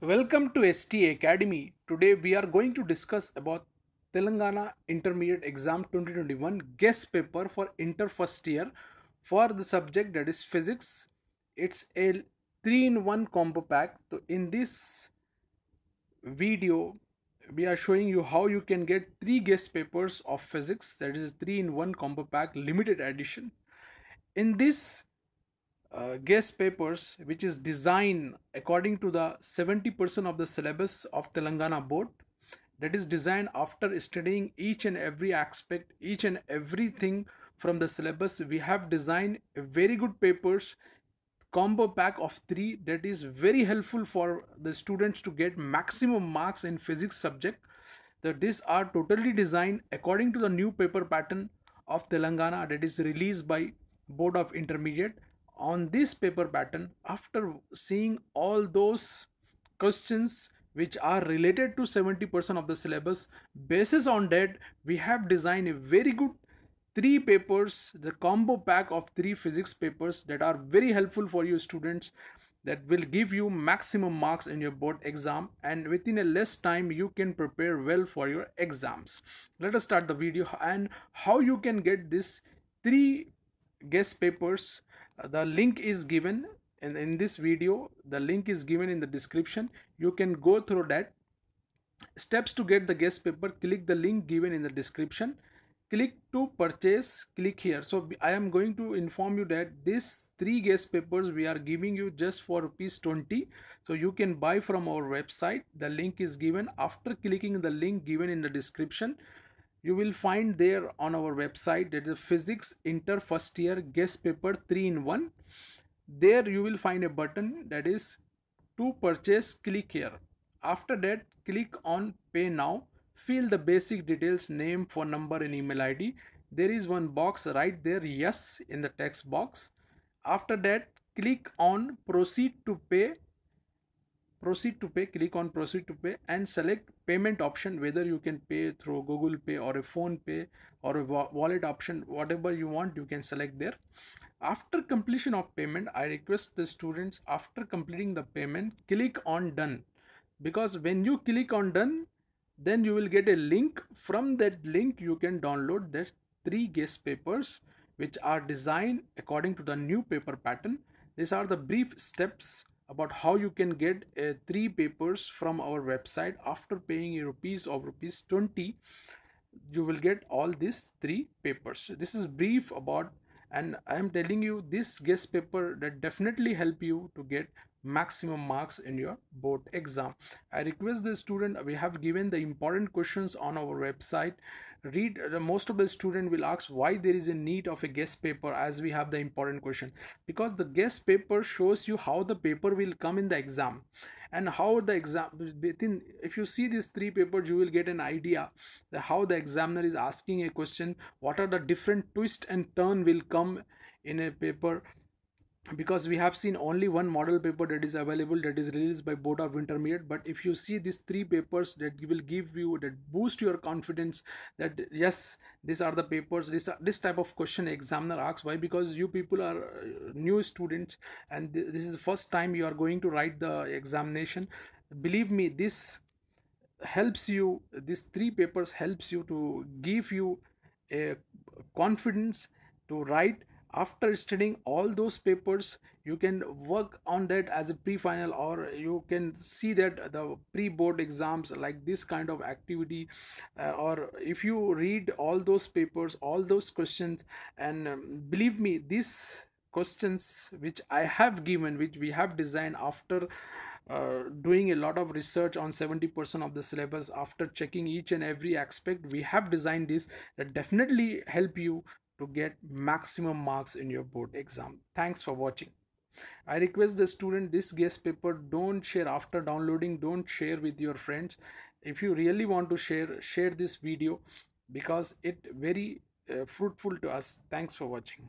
Welcome to STA Academy. Today we are going to discuss about Telangana Intermediate Exam 2021 guess paper for inter first year for the subject that is physics. It's a 3 in 1 combo pack. So in this video we are showing you how you can get 3 guess papers of physics that is 3 in 1 combo pack limited edition. In this uh, guess papers which is designed according to the 70% of the syllabus of Telangana board. That is designed after studying each and every aspect each and everything from the syllabus. We have designed a very good papers combo pack of 3 that is very helpful for the students to get maximum marks in physics subject. That these are totally designed according to the new paper pattern of Telangana that is released by board of intermediate on this paper pattern after seeing all those questions which are related to 70% of the syllabus. Basis on that we have designed a very good three papers the combo pack of three physics papers that are very helpful for you students that will give you maximum marks in your board exam and within a less time you can prepare well for your exams. Let us start the video and how you can get this three guess papers the link is given in, in this video. The link is given in the description. You can go through that. Steps to get the guess paper click the link given in the description. Click to purchase. Click here. So i am going to inform you that these three guess papers we are giving you just for rupees 20 so you can buy from our website. The link is given. After clicking the link given in the description you will find there on our website that is physics inter first year guess paper 3 in 1 there you will find a button that is to purchase click here. After that click on pay now. Fill the basic details name phone number and email id there is one box right there yes in the text box. After that click on proceed to pay proceed to pay click on proceed to pay and select payment option whether you can pay through google pay or a PhonePe or a wallet option whatever you want you can select there. After completion of payment i request the students after completing the payment click on done. Because when you click on done then you will get a link. From that link you can download that three guess papers which are designed according to the new paper pattern. These are the brief steps about how you can get uh, three papers from our website. After paying rupees of rupees 20 you will get all these three papers. This is brief about and i am telling you this guess paper that definitely help you to get maximum marks in your board exam. I request the student we have given the important questions on our website read uh, most of the student will ask why there is a need of a guess paper as we have the important question. Because the guess paper shows you how the paper will come in the exam. And how the exam within if you see these three papers you will get an idea how the examiner is asking a question. What are the different twist and turn will come in a paper because we have seen only one model paper that is available that is released by board of intermediate. But if you see these three papers that will give you that boost your confidence that yes these are the papers this this type of question examiner asks. Why? Because you people are uh, new students and this is the first time you are going to write the examination. Believe me this helps you these three papers helps you to give you a confidence to write after studying all those papers you can work on that as a pre-final or you can see that the pre-board exams like this kind of activity uh, or if you read all those papers all those questions and um, believe me these questions which i have given which we have designed after uh, doing a lot of research on 70% of the syllabus after checking each and every aspect we have designed this that definitely help you to get maximum marks in your board exam. Thanks for watching. I request the student this guess paper don't share after downloading don't share with your friends if you really want to share share this video because it very uh, fruitful to us thanks for watching